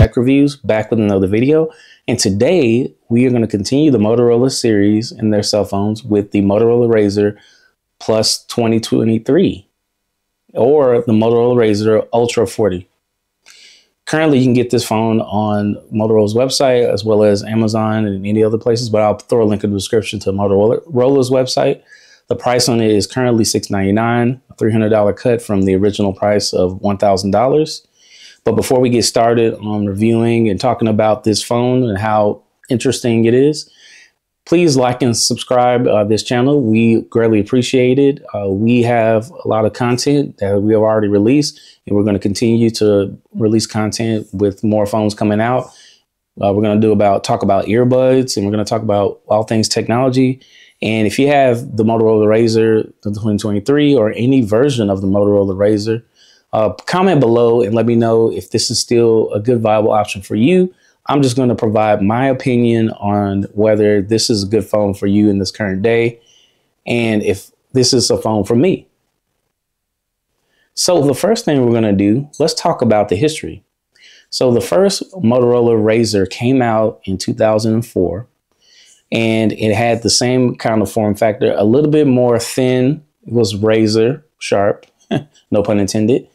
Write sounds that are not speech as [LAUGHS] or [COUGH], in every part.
Tech Reviews, back with another video. And today we are going to continue the Motorola series in their cell phones with the Motorola Razr Plus 2023 or the Motorola Razr Ultra 40. Currently, you can get this phone on Motorola's website as well as Amazon and any other places, but I'll throw a link in the description to Motorola's website. The price on it is currently 699, a $300 cut from the original price of $1,000. But before we get started on reviewing and talking about this phone and how interesting it is, please like and subscribe uh, this channel. We greatly appreciate it. Uh, we have a lot of content that we have already released, and we're going to continue to release content with more phones coming out. Uh, we're going to do about talk about earbuds, and we're going to talk about all things technology. And if you have the Motorola Razr, the 2023, or any version of the Motorola Razr, uh, comment below and let me know if this is still a good viable option for you. I'm just going to provide my opinion on whether this is a good phone for you in this current day and if this is a phone for me. So the first thing we're going to do, let's talk about the history. So the first Motorola Razr came out in 2004 and it had the same kind of form factor, a little bit more thin. It was razor sharp, [LAUGHS] no pun intended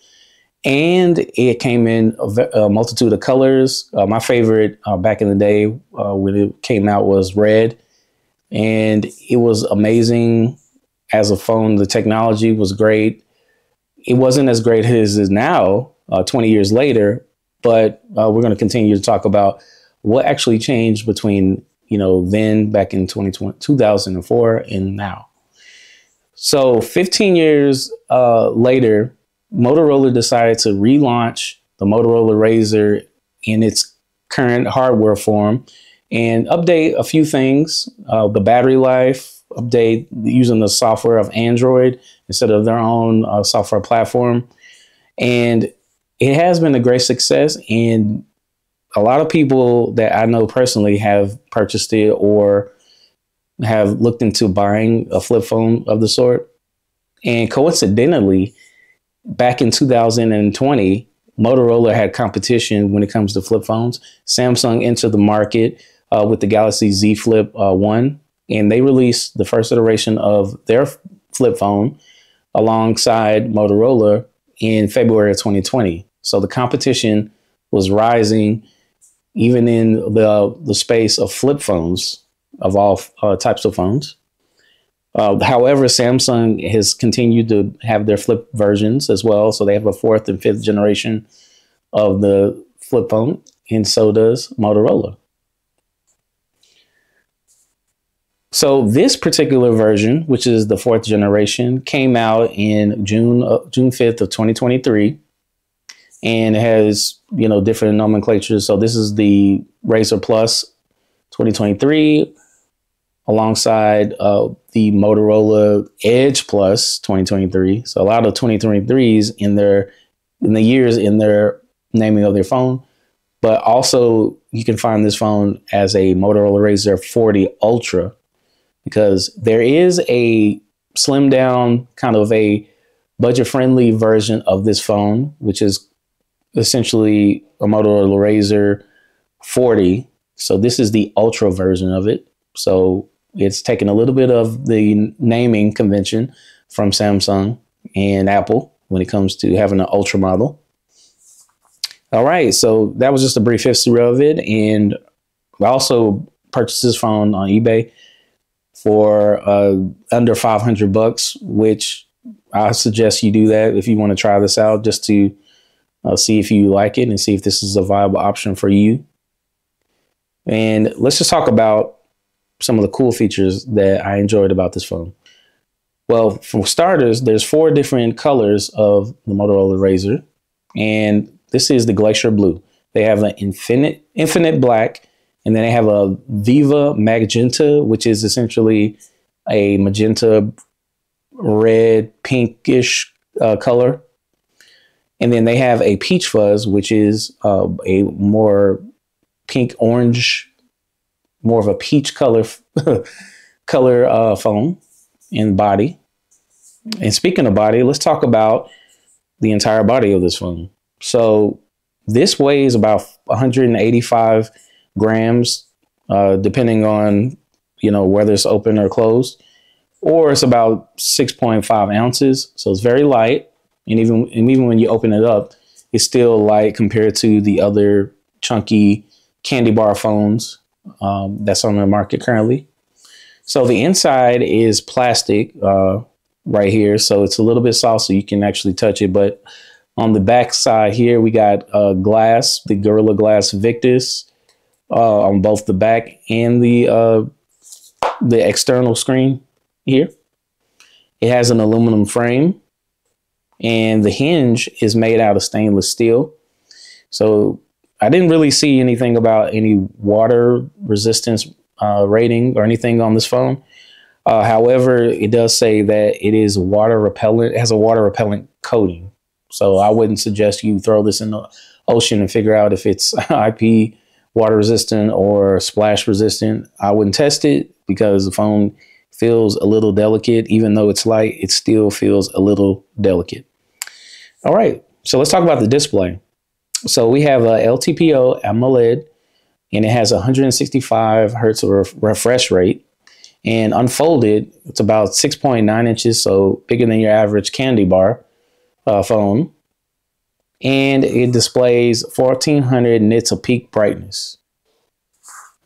and it came in a, multitude of colors. Uh, my favorite uh, back in the day uh, when it came out was red, and it was amazing as a phone. The technology was great. It wasn't as great as it is now, uh, 20 years later, but uh, we're going to continue to talk about what actually changed between you know then back in 2020, 2004 and now. So 15 years uh, later Motorola decided to relaunch the Motorola Razr in its current hardware form and update a few things uh, the battery life, update using the software of Android instead of their own uh, software platform. And it has been a great success. And a lot of people that I know personally have purchased it or have looked into buying a flip phone of the sort. And coincidentally, back in 2020, Motorola had competition when it comes to flip phones. Samsung entered the market uh, with the Galaxy Z Flip uh, 1, and they released the first iteration of their flip phone alongside Motorola in February of 2020. So the competition was rising even in the, the space of flip phones, of all uh, types of phones. Uh, however, Samsung has continued to have their flip versions as well. So they have a fourth and fifth generation of the flip phone, and so does Motorola. So this particular version, which is the fourth generation, came out in June uh, June 5th of 2023 and has, you know, different nomenclatures. So this is the Razr Plus 2023 alongside uh, the Motorola Edge Plus 2023. So a lot of 2023s in their in the years in their naming of their phone, but also you can find this phone as a Motorola Razr 40 Ultra because there is a slim down kind of a budget friendly version of this phone, which is essentially a Motorola Razr 40. So this is the ultra version of it. So it's taken a little bit of the naming convention from Samsung and Apple when it comes to having an ultra model. All right, so that was just a brief history of it. And I also purchased this phone on eBay for uh, under 500 bucks, which I suggest you do that if you want to try this out just to uh, see if you like it and see if this is a viable option for you. And let's just talk about some of the cool features that I enjoyed about this phone. Well, for starters, there's four different colors of the Motorola Razr, and this is the Glacier Blue. They have an infinite infinite black, and then they have a Viva Magenta, which is essentially a magenta, red, pinkish uh, color. And then they have a peach fuzz, which is uh, a more pink orange more of a peach color [LAUGHS] color uh, phone in body. And speaking of body, let's talk about the entire body of this phone. So this weighs about 185 grams, uh, depending on you know whether it's open or closed, or it's about 6.5 ounces. So it's very light, and even and even when you open it up, it's still light compared to the other chunky candy bar phones um, that's on the market currently. So the inside is plastic uh, right here, so it's a little bit soft, so you can actually touch it, but on the back side here, we got uh, glass, the Gorilla Glass Victus uh, on both the back and the uh, the external screen here. It has an aluminum frame, and the hinge is made out of stainless steel. So I didn't really see anything about any water resistance uh, rating or anything on this phone. Uh, however, it does say that it is water repellent, it has a water repellent coating. So I wouldn't suggest you throw this in the ocean and figure out if it's [LAUGHS] IP water resistant or splash resistant. I wouldn't test it because the phone feels a little delicate. Even though it's light, it still feels a little delicate. All right, so let's talk about the display. So we have a LTPO AMOLED and it has 165 hertz of refresh rate. And unfolded, it's about 6.9 inches, so bigger than your average candy bar uh, phone. And it displays 1400 nits of peak brightness.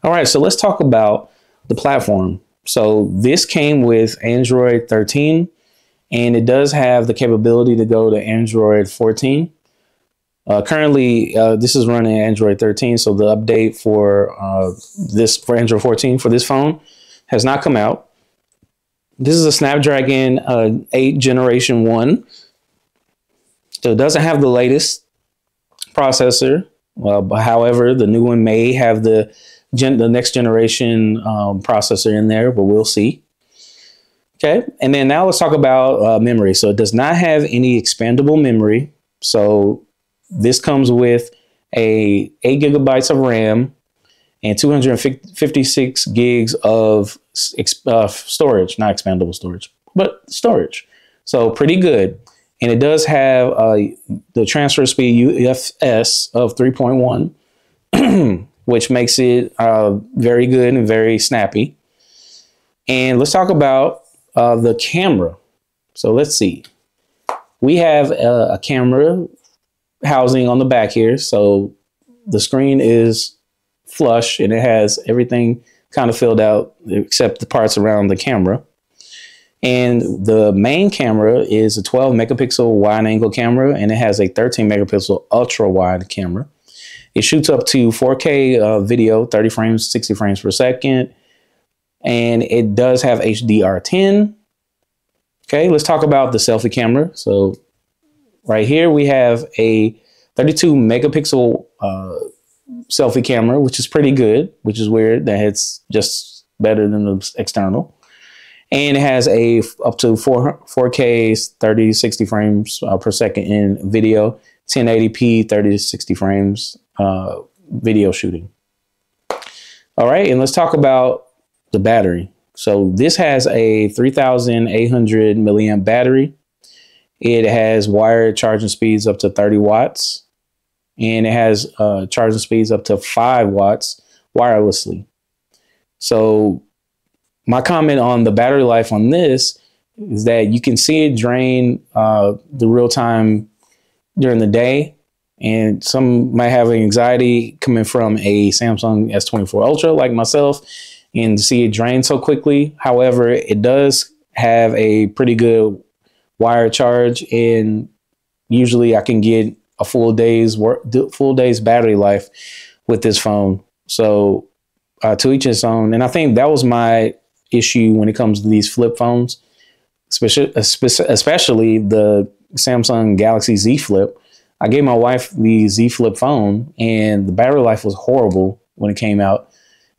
All right, so let's talk about the platform. So this came with Android 13 and it does have the capability to go to Android 14. Uh, currently, uh, this is running Android 13, so the update for uh, this for Android 14 for this phone has not come out. This is a Snapdragon uh, 8 Generation 1 so it doesn't have the latest processor. Uh, however, the new one may have the gen- the next generation um, processor in there, but we'll see. Okay, and then now let's talk about uh, memory. So it does not have any expandable memory. So this comes with a eight gigabytes of RAM and 256 gigs of uh, storage, not expandable storage, but storage. So pretty good. And it does have uh, the transfer speed UFS of 3.1, [CLEARS THROAT] which makes it uh, very good and very snappy. And let's talk about uh, the camera. So let's see. We have a, a camera housing on the back here. So the screen is flush and it has everything kind of filled out except the parts around the camera. And the main camera is a 12 megapixel wide angle camera and it has a 13 megapixel ultra wide camera. It shoots up to 4K uh, video, 30 frames, 60 frames per second. And it does have HDR10. Okay, let's talk about the selfie camera. So right here we have a 32 megapixel uh, selfie camera, which is pretty good, which is weird that it's just better than the external. And it has a up to 4 4K 30 60 frames uh, per second in video 1080p 30 to 60 frames uh, video shooting. All right and let's talk about the battery. So this has a 3800 milliamp battery it has wired charging speeds up to 30 watts and it has uh, charging speeds up to 5 watts wirelessly so my comment on the battery life on this is that you can see it drain uh, the real time during the day. And some might have anxiety coming from a Samsung S24 Ultra like myself and see it drain so quickly. However, it does have a pretty good wire charge and usually I can get a full day's work, full day's battery life with this phone. So uh, to each his own. And I think that was my issue when it comes to these flip phones, especially especially the Samsung Galaxy Z Flip. I gave my wife the Z Flip phone, and the battery life was horrible when it came out.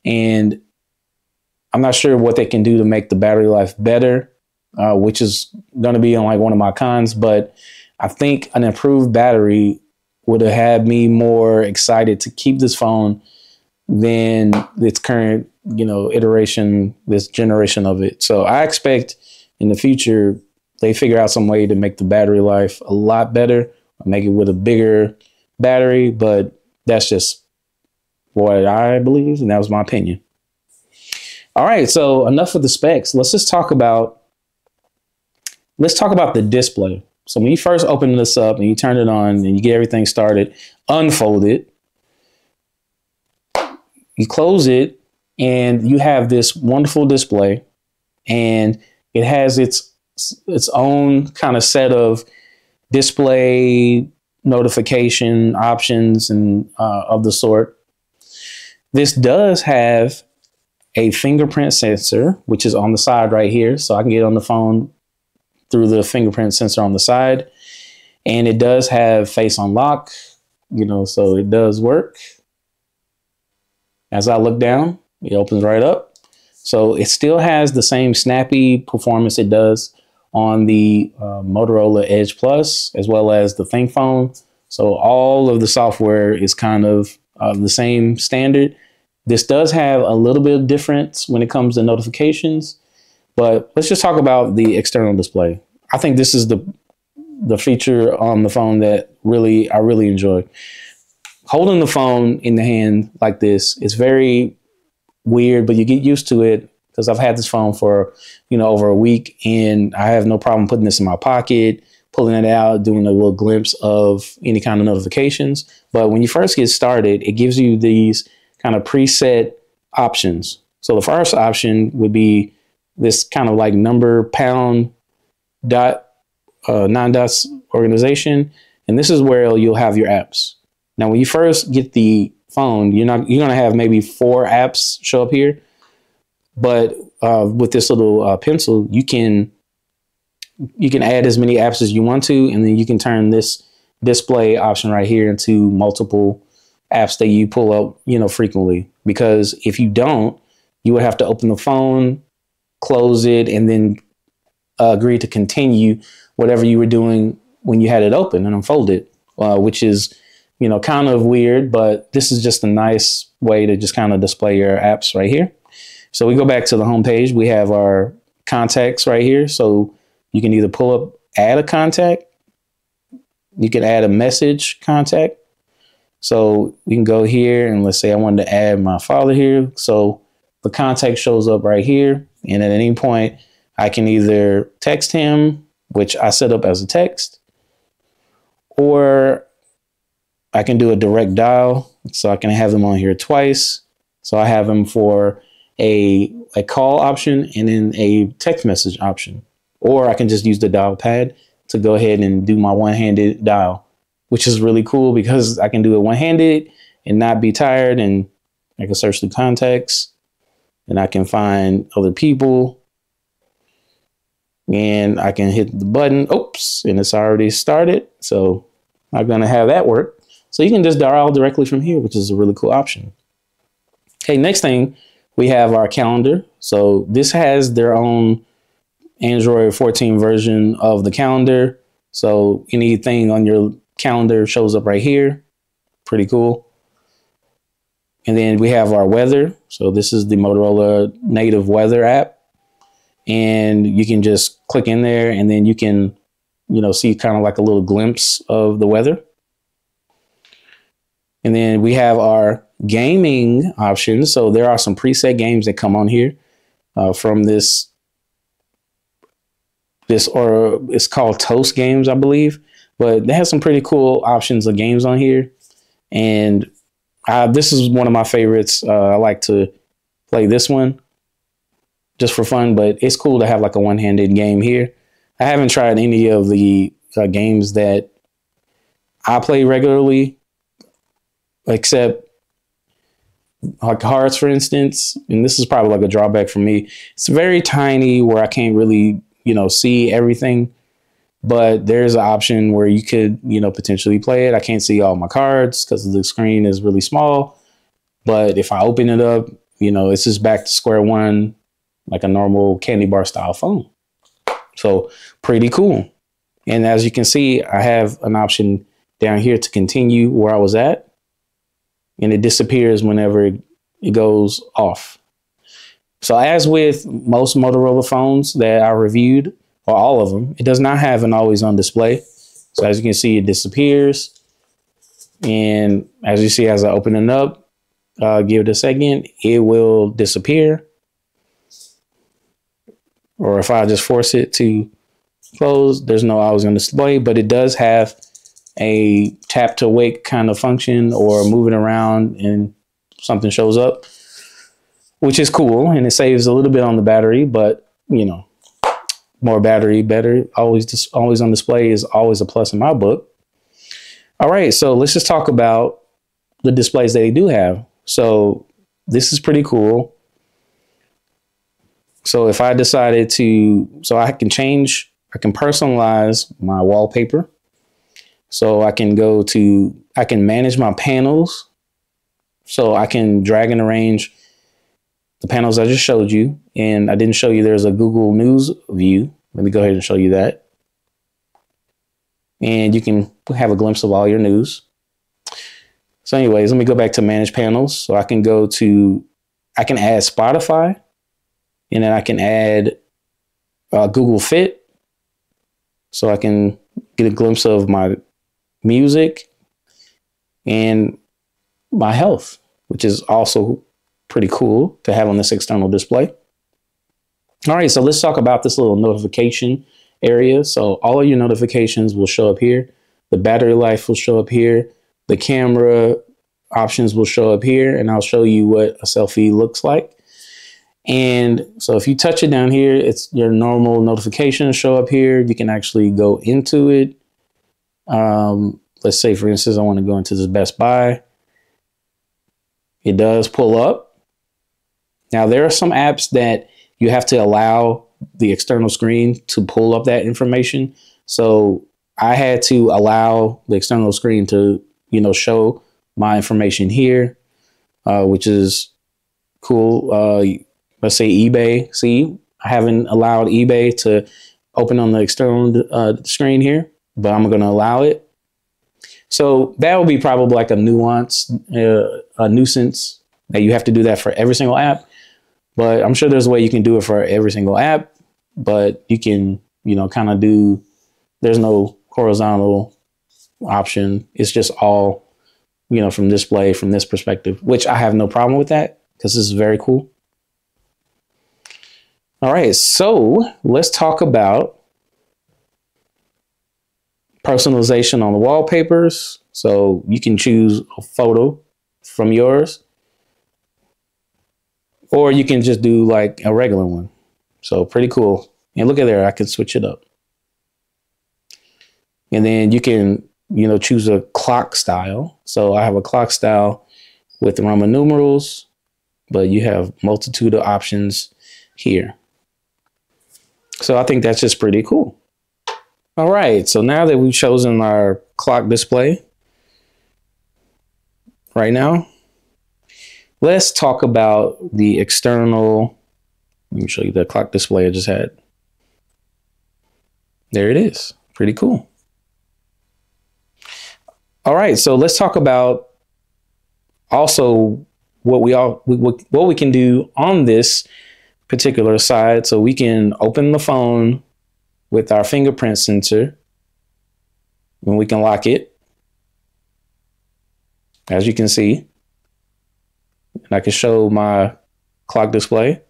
And I'm not sure what they can do to make the battery life better, uh, which is going to be on like one of my cons. But I think an improved battery would have had me more excited to keep this phone than its current you know, iteration, this generation of it. So I expect in the future they figure out some way to make the battery life a lot better, make it with a bigger battery, but that's just what I believe, and that was my opinion. All right, so enough of the specs. Let's just talk about let's talk about the display. So when you first open this up and you turn it on and you get everything started, unfold it, you close it, and you have this wonderful display, and it has its its own kind of set of display notification options and uh, of the sort. This does have a fingerprint sensor, which is on the side right here. So I can get on the phone through the fingerprint sensor on the side. And it does have face unlock, you know, so it does work. As I look down, it opens right up. So it still has the same snappy performance it does on the uh, Motorola Edge Plus as well as the ThinkPhone. So all of the software is kind of uh, the same standard. This does have a little bit of difference when it comes to notifications, but let's just talk about the external display. I think this is the the feature on the phone that really I really enjoy. Holding the phone in the hand like this is very weird, but you get used to it because I've had this phone for, you know, over a week and I have no problem putting this in my pocket, pulling it out, doing a little glimpse of any kind of notifications. But when you first get started, it gives you these kind of preset options. So the first option would be this kind of like number pound dot uh, nine dots organization, and this is where you'll have your apps. Now, when you first get the phone, you're not you're gonna have maybe four apps show up here, but uh, with this little uh, pencil, you can you can add as many apps as you want to, and then you can turn this display option right here into multiple apps that you pull up, you know, frequently. Because if you don't, you would have to open the phone, close it, and then uh, agree to continue whatever you were doing when you had it open and unfold it, uh, which is, you know, kind of weird, but this is just a nice way to just kind of display your apps right here. So we go back to the home page. We have our contacts right here. So you can either pull up, add a contact, you can add a message contact, so we can go here and let's say I wanted to add my father here. So the contact shows up right here. And at any point, I can either text him, which I set up as a text, or I can do a direct dial. So I can have him on here twice. So I have him for a, a call option and then a text message option. Or I can just use the dial pad to go ahead and do my one handed dial which is really cool because I can do it one handed and not be tired. And I can search the contacts and I can find other people and I can hit the button. Oops, and it's already started. So I'm going to have that work. So you can just dial directly from here, which is a really cool option. Okay, next thing we have our calendar. So this has their own Android 14 version of the calendar. So anything on your calendar shows up right here. Pretty cool. And then we have our weather. So this is the Motorola native weather app. And you can just click in there and then you can, you know, see kind of like a little glimpse of the weather. And then we have our gaming options. So there are some preset games that come on here uh, from this this or it's called Toast Games, I believe. But they have some pretty cool options of games on here. And this is one of my favorites. Uh, I like to play this one just for fun, but it's cool to have like a one handed game here. I haven't tried any of the uh, games that I play regularly, except like Hearts, for instance. And this is probably like a drawback for me. It's very tiny where I can't really, you know, see everything but there's an option where you could, you know, potentially play it. I can't see all my cards because the screen is really small. But if I open it up, you know, it's just back to square one, like a normal candy bar style phone. So pretty cool. And as you can see, I have an option down here to continue where I was at. And it disappears whenever it, goes off. So as with most Motorola phones that I reviewed, or all of them. It does not have an always on display. So as you can see, it disappears. And as you see, as I open it up, uh, give it a second, it will disappear. Or if I just force it to close, there's no always on display, but it does have a tap to wake kind of function or moving around and something shows up, which is cool. And it saves a little bit on the battery, but you know, more battery, better. Always, just always on display is always a plus in my book. All right, so let's just talk about the displays that they do have. So this is pretty cool. So if I decided to, so I can change, I can personalize my wallpaper. So I can go to, I can manage my panels. So I can drag and arrange panels I just showed you. And I didn't show you there's a Google News view. Let me go ahead and show you that. And you can have a glimpse of all your news. So anyways, let me go back to manage panels. So I can go to, I can add Spotify and then I can add uh, Google Fit. So I can get a glimpse of my music and my health, which is also pretty cool to have on this external display. All right, so let's talk about this little notification area. So all of your notifications will show up here. The battery life will show up here. The camera options will show up here and I'll show you what a selfie looks like. And so if you touch it down here, it's your normal notifications show up here. You can actually go into it. Um, let's say, for instance, I want to go into this Best Buy. It does pull up. Now, there are some apps that you have to allow the external screen to pull up that information. So I had to allow the external screen to, you know, show my information here, uh, which is cool. Uh, let's say eBay. See, I haven't allowed eBay to open on the external uh, screen here, but I'm going to allow it. So that will be probably like a nuance, uh, a nuisance that you have to do that for every single app. But I'm sure there's a way you can do it for every single app, but you can, you know, kind of do, there's no horizontal option. It's just all, you know, from display from this perspective, which I have no problem with that because this is very cool. All right, so let's talk about personalization on the wallpapers. So you can choose a photo from yours or you can just do like a regular one. So pretty cool. And look at there, I can switch it up. And then you can, you know, choose a clock style. So I have a clock style with Roman numerals, but you have multitude of options here. So I think that's just pretty cool. All right, so now that we've chosen our clock display right now, Let's talk about the external. Let me show you the clock display I just had. There it is. Pretty cool. All right, so let's talk about also what we all what, we can do on this particular side. So we can open the phone with our fingerprint sensor and we can lock it. As you can see, and I can show my clock display.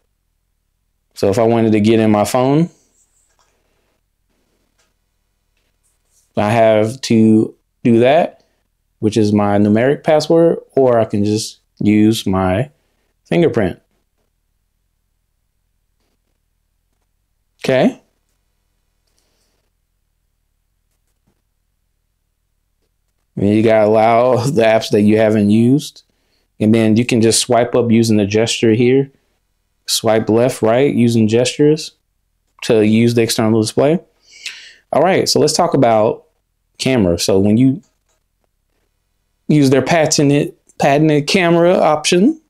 So if I wanted to get in my phone, I have to do that, which is my numeric password, or I can just use my fingerprint. Okay. And you got to allow [LAUGHS] the apps that you haven't used. And then you can just swipe up using the gesture here. Swipe left, right using gestures to use the external display. All right, so let's talk about camera. So when you use their patented patented camera option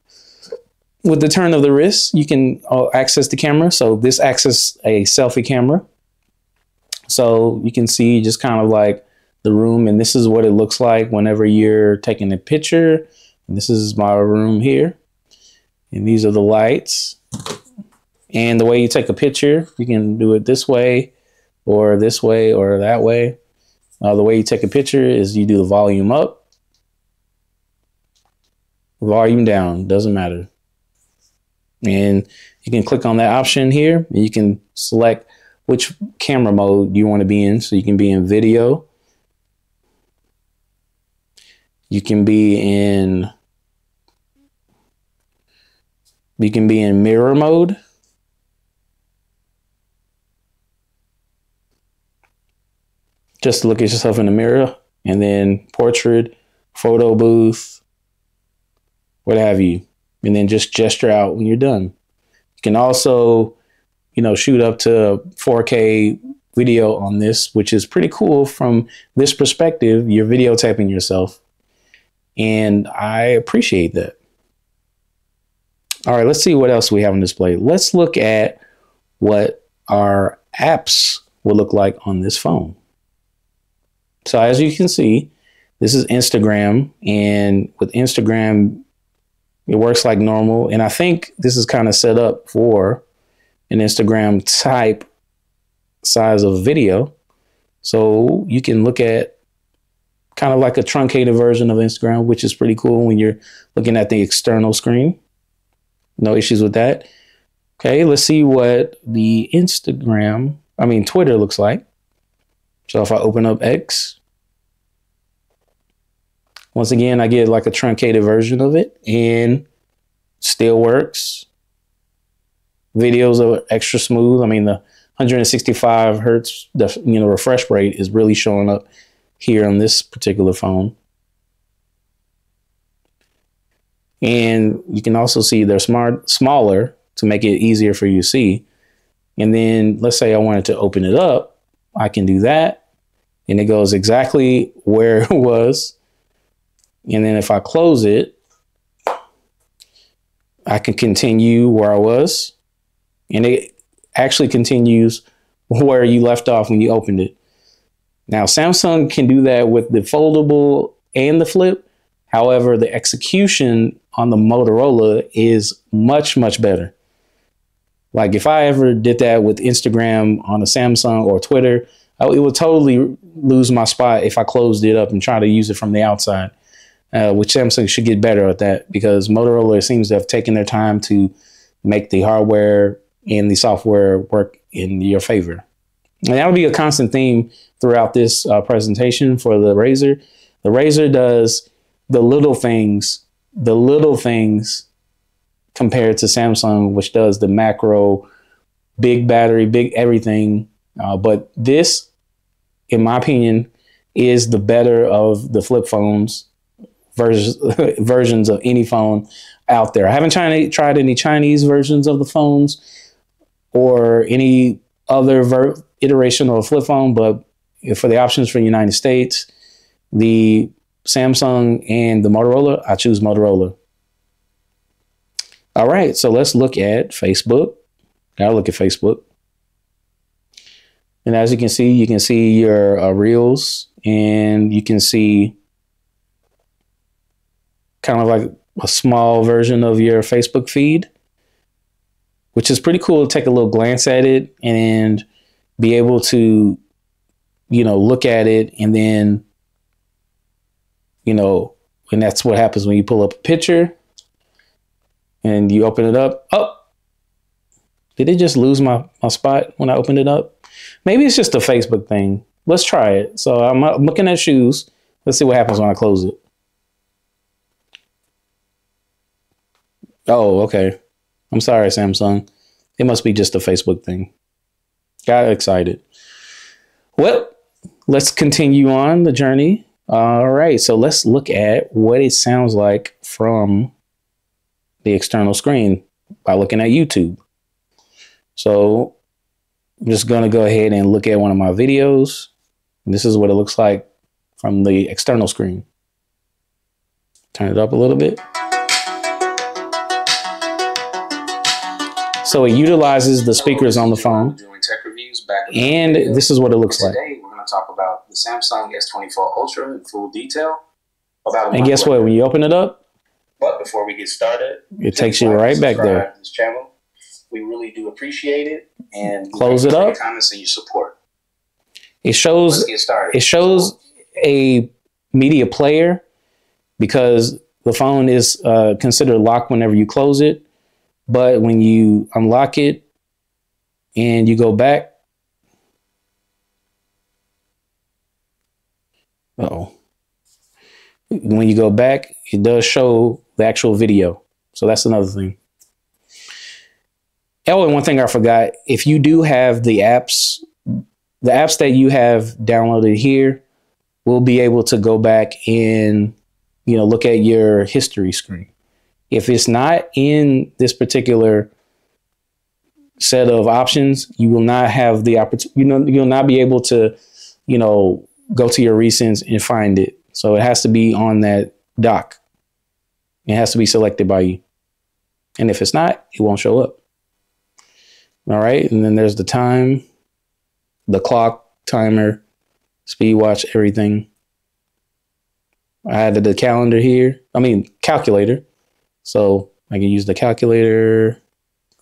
with the turn of the wrist, you can uh, access the camera. So this access a selfie camera. So you can see just kind of like the room and this is what it looks like whenever you're taking a picture and this is my room here. And these are the lights. And the way you take a picture, you can do it this way or this way or that way. Uh, the way you take a picture is you do the volume up volume down, doesn't matter. And you can click on that option here and you can select which camera mode you want to be in. So you can be in video. You can be in you can be in mirror mode. Just look at yourself in the mirror and then portrait, photo booth, what have you. And then just gesture out when you're done. You can also, you know, shoot up to 4K video on this, which is pretty cool from this perspective. You're videotaping yourself. And I appreciate that. All right, let's see what else we have on display. Let's look at what our apps will look like on this phone. So as you can see, this is Instagram. And with Instagram, it works like normal. And I think this is kind of set up for an Instagram type size of video. So you can look at kind of like a truncated version of Instagram, which is pretty cool when you're looking at the external screen. No issues with that. Okay, let's see what the Instagram, I mean, Twitter looks like. So if I open up X, once again, I get like a truncated version of it and still works. Videos are extra smooth. I mean, the 165 hertz, the you know refresh rate is really showing up here on this particular phone. And you can also see they're smart, smaller to make it easier for you to see. And then let's say I wanted to open it up, I can do that. And it goes exactly [LAUGHS] where it was and then if I close it, I can continue where I was. And it actually continues [LAUGHS] where you left off when you opened it. Now, Samsung can do that with the foldable and the flip. However, the execution on the Motorola is much, much better. Like if I ever did that with Instagram on a Samsung or Twitter, it would totally lose my spot if I closed it up and try to use it from the outside uh, which Samsung should get better at that because Motorola seems to have taken their time to make the hardware and the software work in your favor. And that'll be a constant theme throughout this uh, presentation for the Razr. The Razr does the little things, the little things compared to Samsung, which does the macro, big battery, big everything. Uh, but this, in my opinion, is the better of the flip phones versions [LAUGHS] versions of any phone out there. I haven't tried tried any Chinese versions of the phones or any other ver- iteration of a flip phone, but for the options for the United States, the Samsung and the Motorola, I choose Motorola. All right, so let's look at Facebook. Gotta look at Facebook. And as you can see, you can see your uh, reels and you can see kind of like a small version of your Facebook feed, which is pretty cool to take a little glance at it and be able to, you know, look at it and then, you know, and that's what happens when you pull up a picture and you open it up. Oh, did it just lose my, my spot when I opened it up? Maybe it's just a Facebook thing. Let's try it. So I'm, I'm looking at shoes. Let's see what happens when I close it. Oh, okay. I'm sorry, Samsung. It must be just a Facebook thing. Got excited. Well, let's continue on the journey. All right, so let's look at what it sounds like from the external screen by looking at YouTube. So I'm just going to go ahead and look at one of my videos. This is what it looks like from the external screen. Turn it up a little bit. So it utilizes the speakers on the phone. And this is what it looks like. Today, we're going to talk about the Samsung S24 Ultra in full detail. About and guess what? When you open it up, but before we get started, it takes you right back there. This channel, we really do appreciate it, and close it up. Comments and your support. It shows. It shows a media player because the phone is uh, considered locked whenever you close it, but when you unlock it and you go back, oh, when you go back, it does show the actual video. So that's another thing. Oh, and one thing I forgot: if you do have the apps, the apps that you have downloaded here, will be able to go back and you know look at your history screen. If it's not in this particular set of options, you will not have the opportunity. You know, you'll not be able to, you know, go to your recents and find it. So it has to be on that dock. It has to be selected by you. And if it's not, it won't show up. All right. And then there's the time, the clock, timer, speed watch, everything. I added the calendar here. I mean, calculator. So I can use the calculator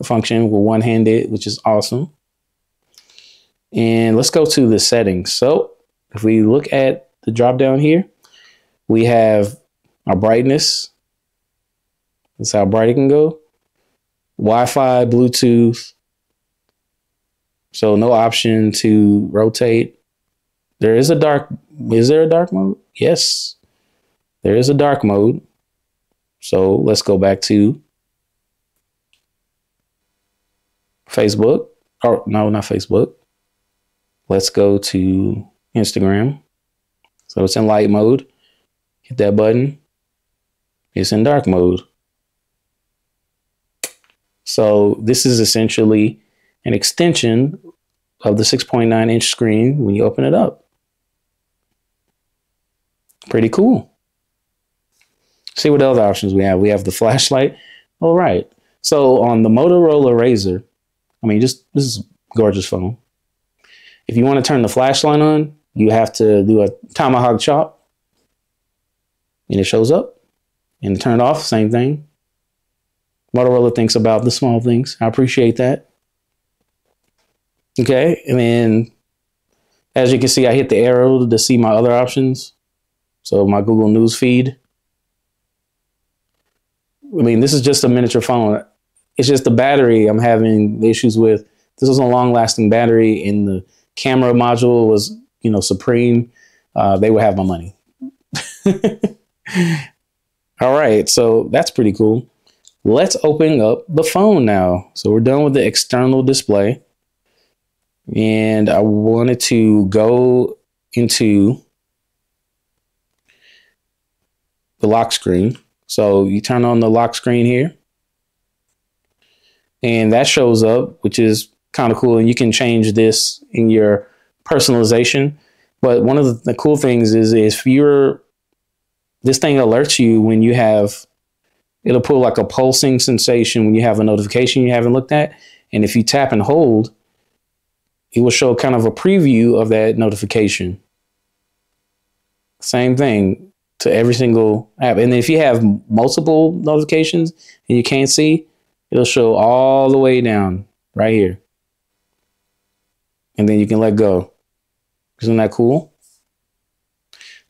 function with one handed, which is awesome. And let's go to the settings. So if we look at the drop down here, we have our brightness. That's how bright it can go. Wi-Fi, Bluetooth. So no option to rotate. There is a dark. Is there a dark mode? Yes, there is a dark mode. So let's go back to Facebook. Or no, not Facebook. Let's go to Instagram. So it's in light mode. Hit that button. It's in dark mode. So this is essentially an extension of the 6.9 inch screen when you open it up. Pretty cool. See what other options we have. We have the flashlight. All right. So on the Motorola Razr, I mean, just this is gorgeous phone. If you want to turn the flashlight on, you have to do a tomahawk chop, and it shows up. And turn it off, same thing. Motorola thinks about the small things. I appreciate that. Okay, and then as you can see, I hit the arrow to see my other options. So my Google News feed. I mean, this is just a miniature phone. It's just the battery I'm having issues with. This is a long lasting battery, and the camera module was, you know, supreme. Uh, they would have my money. [LAUGHS] All right, so that's pretty cool. Let's open up the phone now. So we're done with the external display. And I wanted to go into the lock screen. So you turn on the lock screen here. And that shows up, which is kind of cool. And you can change this in your personalization. But one of the, cool things is if you're this thing alerts you when you have it'll pull like a pulsing sensation when you have a notification you haven't looked at. And if you tap and hold, it will show kind of a preview of that notification. Same thing to every single app. And if you have multiple notifications and you can't see, it'll show all the way down right here. And then you can let go. Isn't that cool?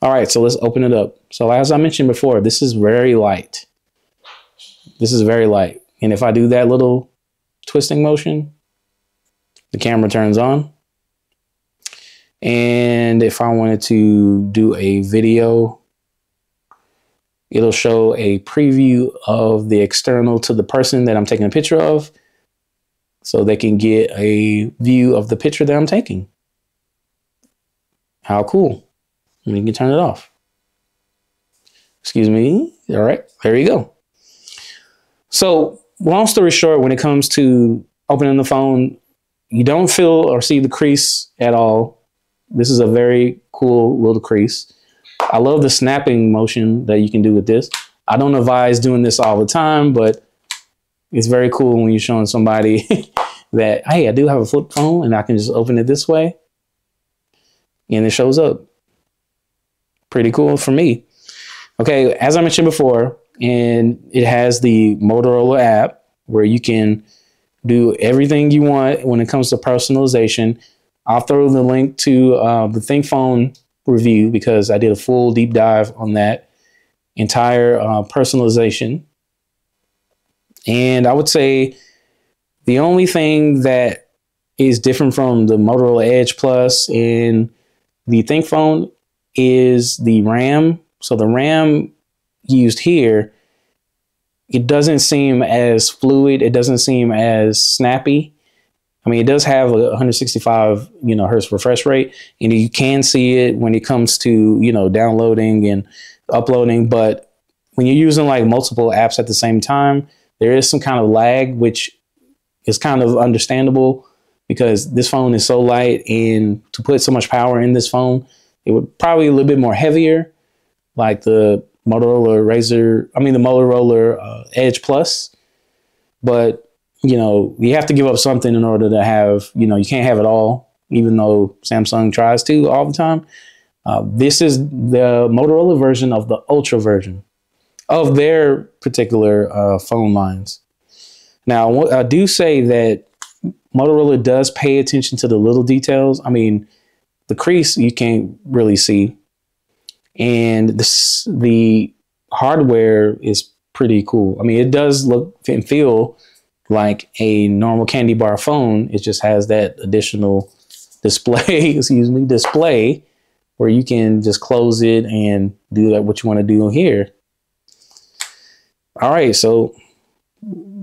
All right, so let's open it up. So as I mentioned before, this is very light. This is very light. And if I do that little twisting motion, the camera turns on. And if I wanted to do a video, it'll show a preview of the external to the person that I'm taking a picture of so they can get a view of the picture that I'm taking. How cool. And you can turn it off. Excuse me. All right, there you go. So, long story short, when it comes to opening the phone, you don't feel or see the crease at all. This is a very cool little crease. I love the snapping motion that you can do with this. I don't advise doing this all the time, but it's very cool when you're showing somebody [LAUGHS] that, hey, I do have a flip phone and I can just open it this way and it shows up. Pretty cool for me. Okay, as I mentioned before, and it has the Motorola app where you can do everything you want when it comes to personalization. I'll throw the link to uh, the ThinkPhone review because I did a full deep dive on that. entire uh, personalization. And I would say the only thing that is different from the Motorola Edge Plus and the ThinkPhone is the RAM. So the RAM used here, it doesn't seem as fluid. It doesn't seem as snappy. I mean, it does have a 165, you know, hertz refresh rate, and you can see it when it comes to, you know, downloading and uploading. But when you're using like multiple apps at the same time, there is some kind of lag, which is kind of understandable because this phone is so light, and to put so much power in this phone, it would probably a little bit more heavier, like the Motorola Razr. I mean, the Motorola uh, Edge Plus, but you know, you have to give up something in order to have, you know, you can't have it all, even though Samsung tries to all the time. Uh, this is the Motorola version of the Ultra version of their particular uh, phone lines. Now, I do say that Motorola does pay attention to the little details. I mean, the crease you can't really see, and this, the hardware is pretty cool. I mean, it does look and feel like a normal candy bar phone. It just has that additional [LAUGHS] display, excuse me, display where you can just close it and do that what you want to do here. All right, so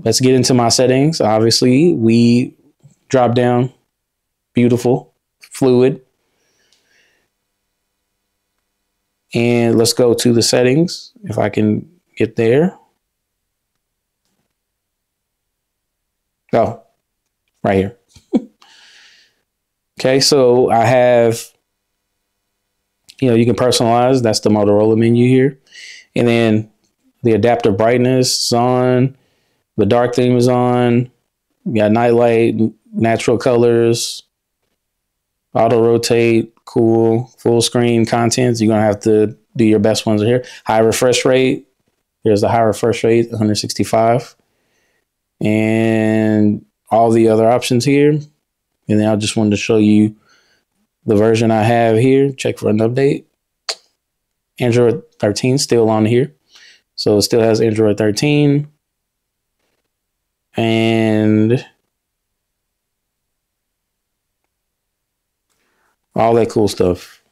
let's get into my settings. Obviously, we drop down, beautiful, fluid. And let's go to the settings if I can get there. Oh, right here. [LAUGHS] okay, so I have, you know, you can personalize. That's the Motorola menu here. And then the adaptive brightness is on. The dark theme is on. You got nightlight, natural colors, auto rotate, cool, full screen contents. You're going to have to do your best ones here. High refresh rate. Here's the high refresh rate, 165 and all the other options here. And then I just wanted to show you the version I have here. Check for an update. Android 13 still on here. So it still has Android 13. And all that cool stuff.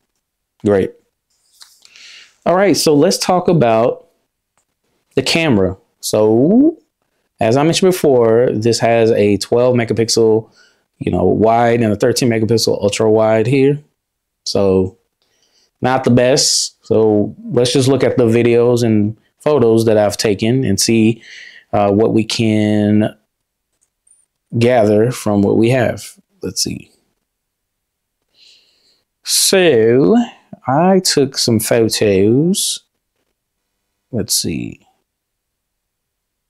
Great. All right, so let's talk about the camera. So as I mentioned before, this has a 12 megapixel, you know, wide and a 13 megapixel ultra wide here. So not the best. So let's just look at the videos and photos that I've taken and see uh, what we can gather from what we have. Let's see. So I took some photos. Let's see.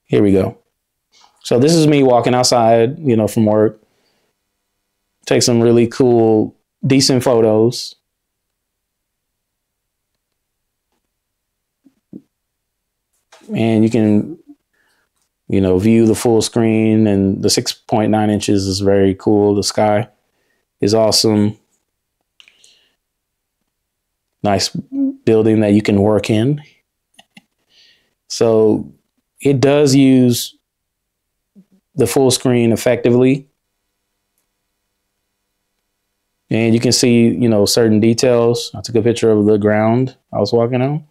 Here we go. So this is me walking outside, you know, from work. Take some really cool, decent photos. And you can, you know, view the full screen and the 6.9 inches is very cool. The sky is awesome. Nice building that you can work in. So it does use the full screen effectively. And you can see, you know, certain details. I took a picture of the ground I was walking on.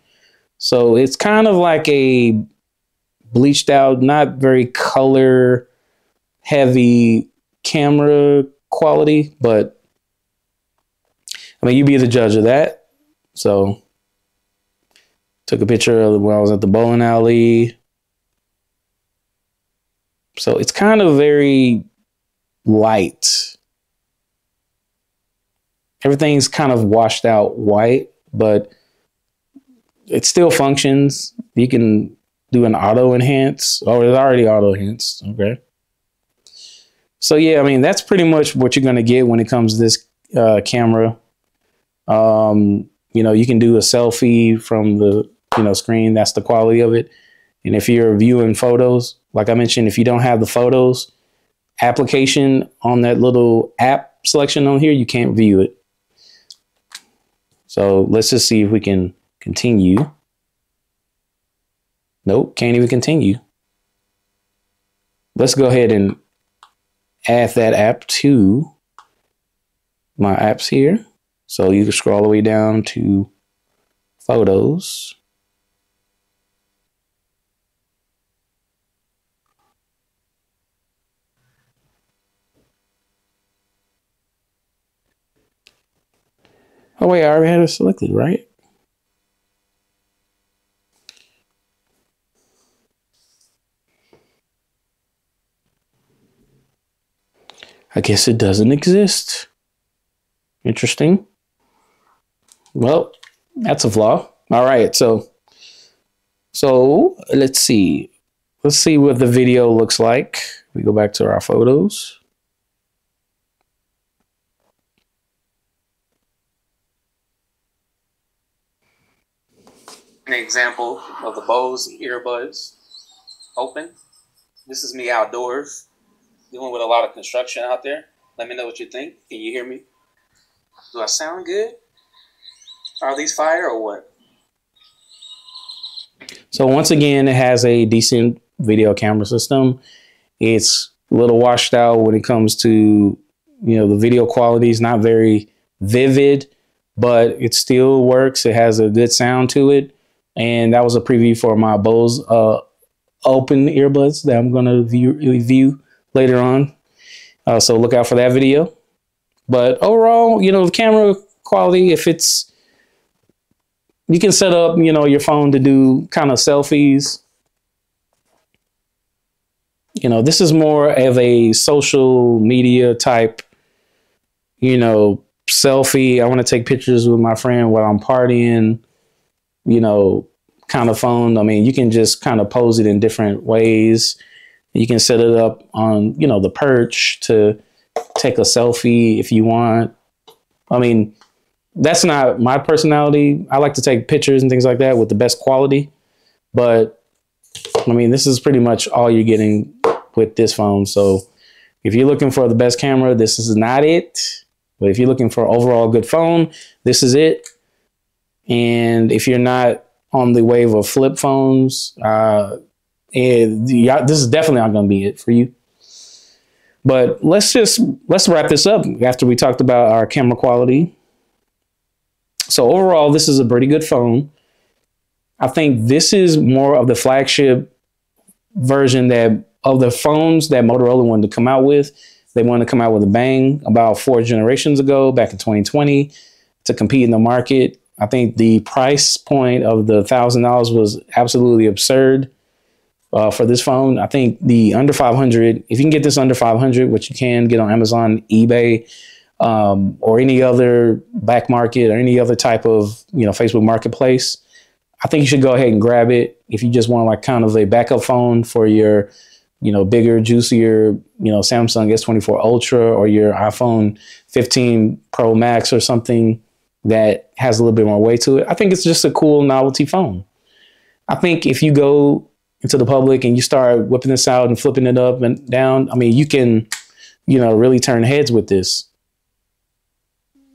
So it's kind of like a bleached out, not very color heavy camera quality, but I mean, you be the judge of that. So took a picture of when I was at the bowling alley. So it's kind of very light. Everything's kind of washed out white, but it still functions. You can do an auto enhance. Oh, it's already auto enhance. Okay. So yeah, I mean that's pretty much what you're gonna get when it comes to this uh, camera. Um, you know, you can do a selfie from the you know screen. That's the quality of it. And if you're viewing photos, like I mentioned, if you don't have the photos application on that little app selection on here, you can't view it. So let's just see if we can continue. Nope, can't even continue. Let's go ahead and add that app to my apps here. So you can scroll all the way down to photos. Oh wait, I already had it selected, right? I guess it doesn't exist. Interesting. Well, that's a flaw. All right, so so let's see. Let's see what the video looks like. We go back to our photos. An example of the Bose earbuds open. This is me outdoors dealing with a lot of construction out there. Let me know what you think. Can you hear me? Do I sound good? Are these fire or what? So once again, it has a decent video camera system. It's a little washed out when it comes to you know the video quality is not very vivid, but it still works. It has a good sound to it, and that was a preview for my Bose uh, open earbuds that I'm going to view, review later on. Uh, so look out for that video. But overall, you know, the camera quality, if it's, you can set up, you know, your phone to do kind of selfies. You know, this is more of a social media type, you know, selfie. I want to take pictures with my friend while I'm partying, you know, kind of phone. I mean, you can just kind of pose it in different ways. You can set it up on, you know, the perch to take a selfie if you want. I mean, that's not my personality. I like to take pictures and things like that with the best quality. But I mean, this is pretty much all you're getting with this phone. So if you're looking for the best camera, this is not it. But if you're looking for overall good phone, this is it. And if you're not on the wave of flip phones, uh, and yeah, this is definitely not going to be it for you. But let's just let's wrap this up after we talked about our camera quality. So overall, this is a pretty good phone. I think this is more of the flagship version that of the phones that Motorola wanted to come out with. They wanted to come out with a bang about four generations ago, back in 2020, to compete in the market. I think the price point of the thousand dollars was absolutely absurd uh, for this phone. I think the under 500, if you can get this under 500, which you can get on Amazon, eBay, um, or any other back market or any other type of you know Facebook Marketplace, I think you should go ahead and grab it if you just want like kind of a backup phone for your you know bigger, juicier you know Samsung S24 Ultra or your iPhone 15 Pro Max or something that has a little bit more weight to it. I think it's just a cool novelty phone. I think if you go into the public and you start whipping this out and flipping it up and down, I mean, you can, you know, really turn heads with this.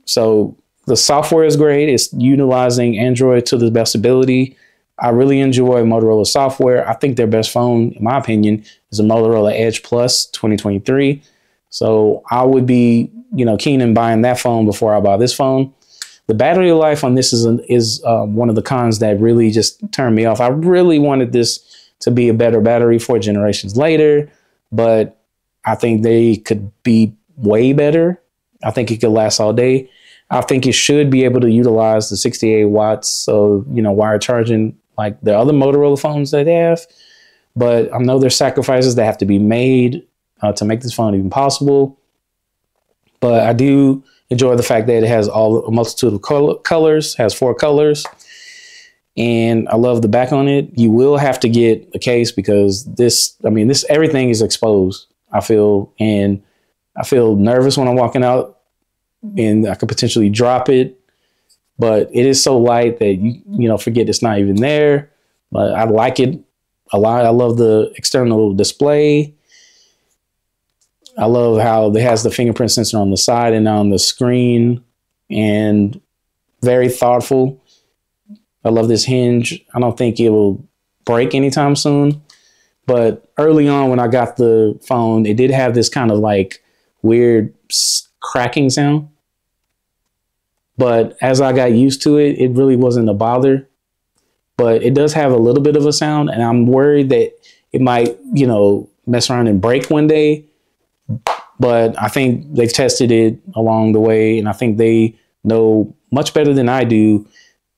So the software is great. It's utilizing Android to the best ability. I really enjoy Motorola software. I think their best phone, in my opinion, is a Motorola Edge Plus 2023. So I would be, you know, keen in buying that phone before I buy this phone. The battery life on this is an, is uh, one of the cons that really just turned me off. I really wanted this to be a better battery four generations later, but I think they could be way better. I think it could last all day. I think it should be able to utilize the 68 watts, so you know, wire charging like the other Motorola phones that they have. But I know there's sacrifices that have to be made uh, to make this phone even possible. But I do enjoy the fact that it has all a multitude of color, colors, has four colors and I love the back on it. You will have to get a case because this, I mean, this everything is exposed. I feel, and I feel nervous when I'm walking out, Mm-hmm. and I could potentially drop it. But it is so light that you, you know, forget it's not even there. But I like it a lot. I love the external display. I love how it has the fingerprint sensor on the side and on the screen, and very thoughtful I love this hinge. I don't think it will break anytime soon. But early on, when I got the phone, it did have this kind of like weird cracking sound. But as I got used to it, it really wasn't a bother. But it does have a little bit of a sound, and I'm worried that it might, you know, mess around and break one day. But I think they've tested it along the way, and I think they know much better than I do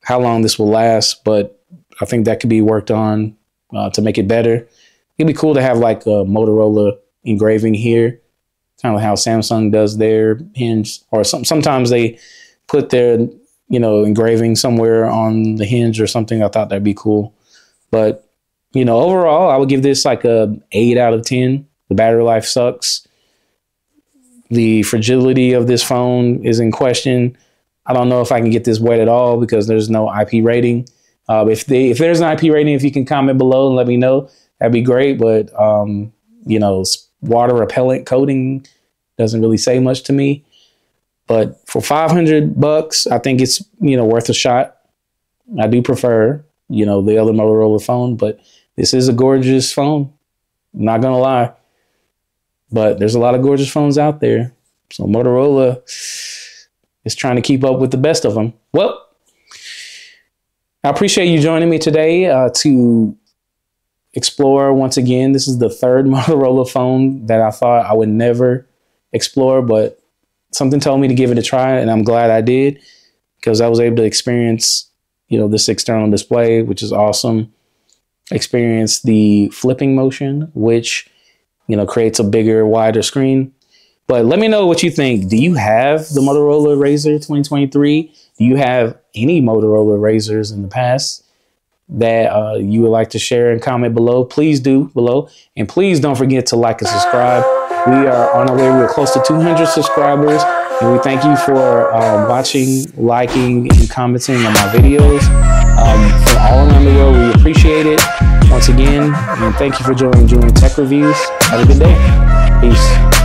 how long this will last. But I think that could be worked on uh, to make it better. It'd be cool to have like a Motorola engraving here, kind of how Samsung does their hinge, or some, sometimes they put their you know engraving somewhere on the hinge or something. I thought that'd be cool, but you know overall, I would give this like a eight out of ten. The battery life sucks. The fragility of this phone is in question. I don't know if I can get this wet at all because there's no IP rating. Uh, if they if there's an IP rating, if you can comment below and let me know, that'd be great. But um, you know, water repellent coating doesn't really say much to me. But for 500 bucks, I think it's, you know, worth a shot. I do prefer, you know, the other Motorola phone, but this is a gorgeous phone. I'm not going to lie. But there's a lot of gorgeous phones out there. So Motorola is trying to keep up with the best of them. Well, I appreciate you joining me today uh, to explore once again. This is the third [LAUGHS] Motorola phone that I thought I would never explore, but something told me to give it a try, and I'm glad I did because I was able to experience, you know, this external display, which is awesome. Experience the flipping motion, which you know creates a bigger, wider screen. But let me know what you think. Do you have the Motorola Razr 2023? Do you have any Motorola Razrs in the past that uh, you would like to share and comment below? Please do below. And please don't forget to like and subscribe. We are on our way. We're close to 200 subscribers. And we thank you for uh, watching, liking, and commenting on my videos. Um, from all around the world, we appreciate it. Once again, and thank you for joining Juleon Tech Reviews. Have a good day. Peace.